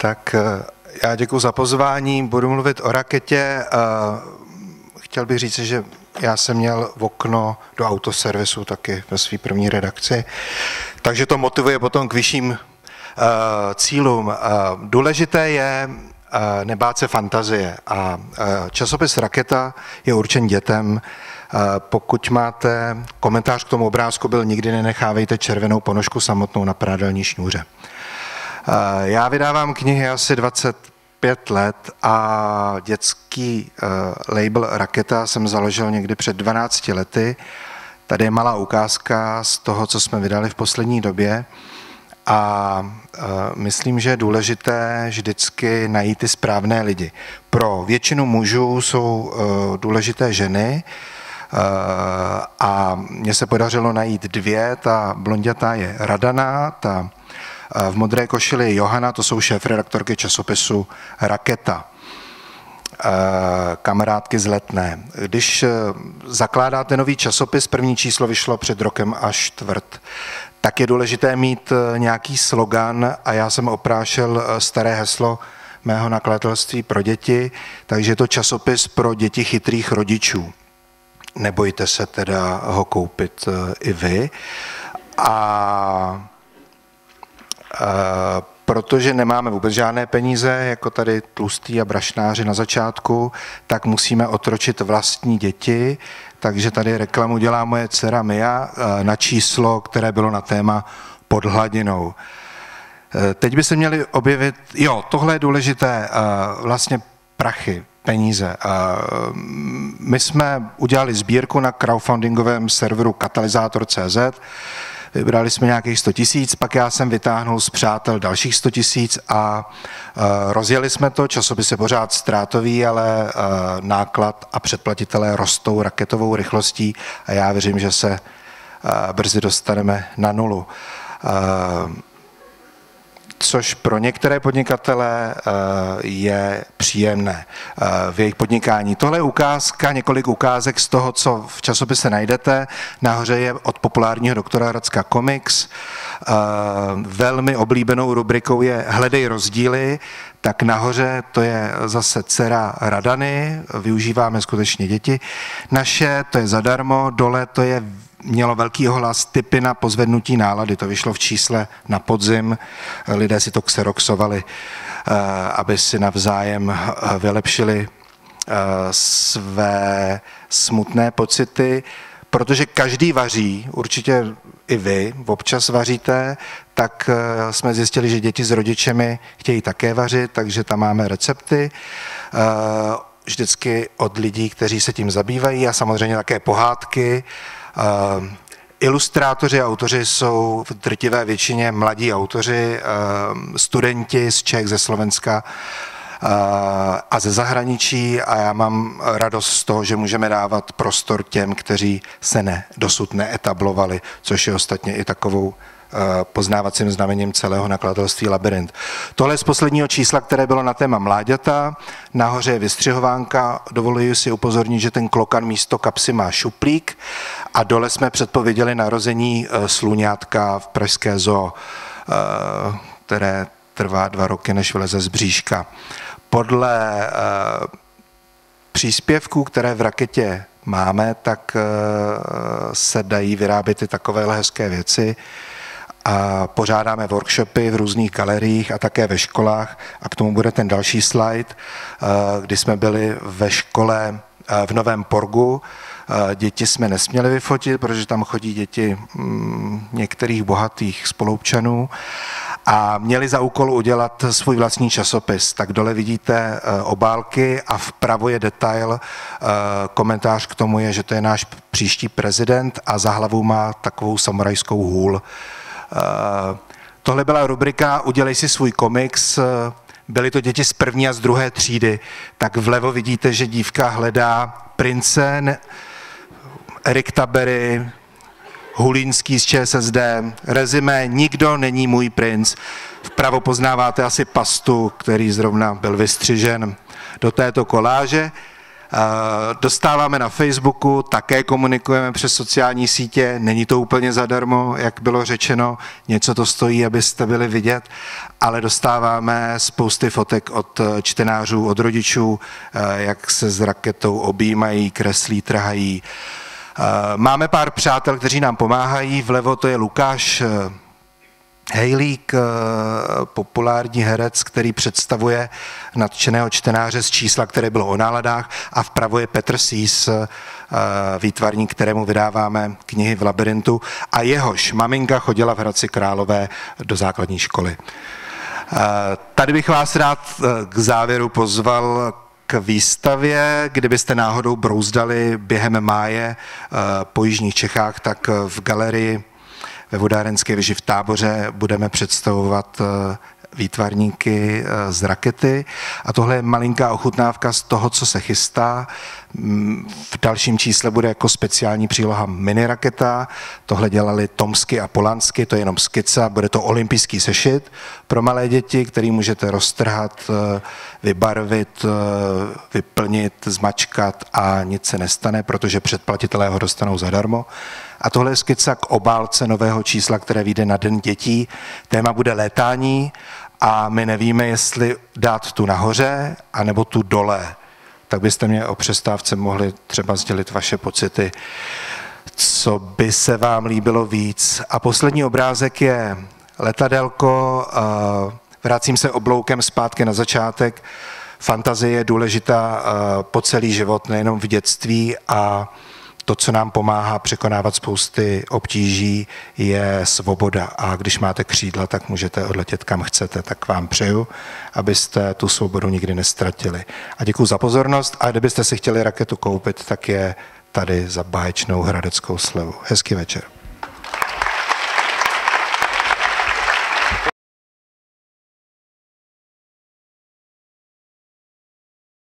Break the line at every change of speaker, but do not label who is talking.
Tak eh, já děkuji za pozvání, budu mluvit o raketě. Eh, chtěl bych říct, že já jsem měl v okno do autoservisu taky ve své první redakci, takže to motivuje potom k vyšším eh, cílům. Důležité je nebát se fantazie a časopis Raketa je určen dětem, pokud máte komentář k tomu obrázku byl, nikdy nenechávejte červenou ponožku samotnou na prádelní šňůře. Já vydávám knihy asi 25 let a dětský label Raketa jsem založil někdy před 12 lety. Tady je malá ukázka z toho, co jsme vydali v poslední době. A myslím, že je důležité vždycky najít ty správné lidi. Pro většinu mužů jsou důležité ženy, a mně se podařilo najít dvě, ta blondětá je Radana, ta v modré košili Johana, to jsou šéf redaktorky časopisu Raketa kamarádky z Letné. Když e, zakládáte nový časopis, první číslo vyšlo před rokem až čtvrt, tak je důležité mít e, nějaký slogan a já jsem oprášel e, staré heslo mého nakladatelství pro děti, takže je to časopis pro děti chytrých rodičů. Nebojte se teda ho koupit i vy. A protože nemáme vůbec žádné peníze, jako tady tlustý a brašnáři na začátku, tak musíme otročit vlastní děti, takže tady reklamu dělá moje dcera Mia na číslo, které bylo na téma pod hladinou. E, teď by se měli objevit, jo, tohle je důležité, vlastně prachy, peníze. My jsme udělali sbírku na crowdfundingovém serveru katalyzátor.cz, vybrali jsme nějakých 100 tisíc, pak já jsem vytáhnul z přátel dalších 100 tisíc a e, rozjeli jsme to, časopis je pořád ztrátový, ale e, náklad a předplatitelé rostou raketovou rychlostí a já věřím, že se e, brzy dostaneme na nulu což pro některé podnikatele eh, je příjemné eh, v jejich podnikání. Tohle je ukázka, několik ukázek z toho, co v časopise najdete. Nahoře je od populárního doktora Radska Comics. Eh, velmi oblíbenou rubrikou je Hledej rozdíly, tak nahoře to je zase dcera Radany, využíváme skutečně děti. Naše, to je zadarmo, dole to je mělo velký ohlas typy na pozvednutí nálady. To vyšlo v čísle na podzim. Lidé si to xeroxovali, eh, aby si navzájem eh, vylepšili eh, své smutné pocity, protože každý vaří, určitě i vy občas vaříte, tak jsme zjistili, že děti s rodičemi chtějí také vařit, takže tam máme recepty vždycky od lidí, kteří se tím zabývají a samozřejmě také pohádky ilustrátoři a autoři jsou v drtivé většině mladí autoři, ehm, studenti z Čech, ze Slovenska ehm, a ze zahraničí. A já mám radost z toho, že můžeme dávat prostor těm, kteří se ne, dosud neetablovali, což je ostatně i takovou Eh, poznávacím znamením celého nakladatelství Labyrint. Tohle je z posledního čísla, které bylo na téma mláďata. Nahoře je vystřihovánka. Dovoluji si upozornit, že ten klokan místo kapsy má šuplík a dole jsme předpověděli narození eh, sluňátka v Pražské zoo, eh, které trvá dva roky, než vyleze z bříška. Podle příspěvků, které v raketě máme, tak se dají vyrábět i takovéhle hezké věci a pořádáme workshopy v různých galeriích a také ve školách a k tomu bude ten další slide, eh, kdy jsme byli ve škole eh, v Novém Porgu. Eh, děti jsme nesměli vyfotit, protože tam chodí děti mm, některých bohatých spolupčanů a měli za úkol udělat svůj vlastní časopis. Tak dole vidíte obálky a vpravo je detail. Komentář k tomu je, že to je náš příští prezident a za hlavu má takovou samurajskou hůl. Eh, tohle byla rubrika Udělej si svůj komiks. Eh, byly to děti z první a z druhé třídy. Tak vlevo vidíte, že dívka hledá prince, Erik Tabery, Hulínský z ČSSD, rezime, nikdo není můj princ. Vpravo poznáváte asi pastu, který zrovna byl vystřižen do této koláže. Dostáváme na Facebooku, také komunikujeme přes sociální sítě, není to úplně zadarmo, jak bylo řečeno, něco to stojí, abyste byli vidět, ale dostáváme spousty fotek od čtenářů, od rodičů, jak se s raketou objímají, kreslí, trhají. Máme pár přátel, kteří nám pomáhají, vlevo to je Lukáš Hejlík, eh, populární herec, který představuje nadšeného čtenáře z čísla, které bylo o náladách a vpravo je Petr Sís, eh, výtvarník, kterému vydáváme knihy v labirintu a jehož maminka chodila v Hradci Králové do základní školy. Eh, tady bych vás rád k závěru pozval k výstavě, kdybyste náhodou brouzdali během máje po Jižních Čechách, tak v galerii ve vodárenské věži v táboře budeme představovat eh, výtvarníky eh, z rakety. A tohle je malinká ochutnávka z toho, co se chystá. Mm, v dalším čísle bude jako speciální příloha mini raketa. Tohle dělali Tomsky a Polansky, to je jenom skica, bude to olympijský sešit pro malé děti, který můžete roztrhat, eh, vybarvit, vyplnit, zmačkat a nic se nestane, protože předplatitelé ho dostanou zadarmo. A tohle je skica k obálce nového čísla, které vyjde na Den dětí. Téma bude létání a my nevíme, jestli dát tu nahoře, anebo tu dole. Tak byste mě o přestávce mohli třeba sdělit vaše pocity, co by se vám líbilo víc. A poslední obrázek je letadelko, vracím se obloukem zpátky na začátek. Fantazie je důležitá po celý život, nejenom v dětství a to, co nám pomáhá překonávat spousty obtíží, je svoboda. A když máte křídla, tak můžete odletět kam chcete. Tak vám přeju, abyste tu svobodu nikdy nestratili. A děkuji za pozornost. A kdybyste si chtěli raketu koupit, tak je tady za báječnou hradeckou slevu. Hezký večer.